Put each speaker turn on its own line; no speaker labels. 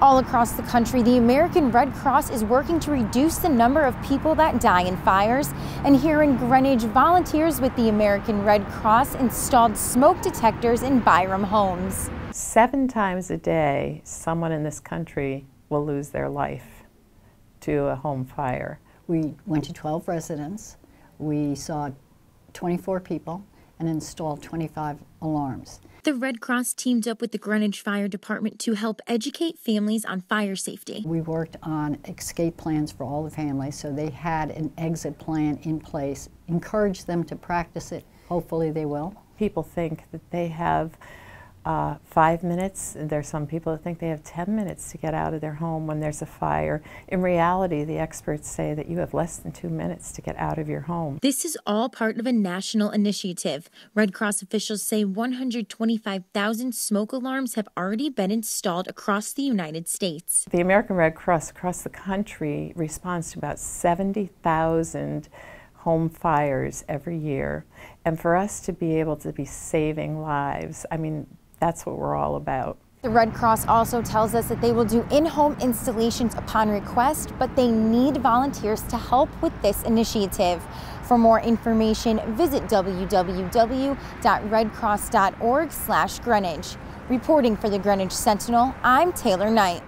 All across the country, the American Red Cross is working to reduce the number of people that die in fires. And here in Greenwich, volunteers with the American Red Cross installed smoke detectors in Byram homes.
Seven times a day, someone in this country will lose their life to a home fire.
We went to 12 residents. We saw 24 people and installed 25 alarms.
The Red Cross teamed up with the Greenwich Fire Department to help educate families on fire safety.
We worked on escape plans for all the families, so they had an exit plan in place. Encourage them to practice it. Hopefully they will.
People think that they have uh, five minutes. There's some people that think they have 10 minutes to get out of their home when there's a fire. In reality, the experts say that you have less than two minutes to get out of your home.
This is all part of a national initiative. Red Cross officials say 125,000 smoke alarms have already been installed across the United States.
The American Red Cross across the country responds to about 70,000 home fires every year. And for us to be able to be saving lives, I mean, that's what we're all about.
The Red Cross also tells us that they will do in-home installations upon request, but they need volunteers to help with this initiative. For more information, visit www.redcross.org slash Greenwich. Reporting for the Greenwich Sentinel, I'm Taylor Knight.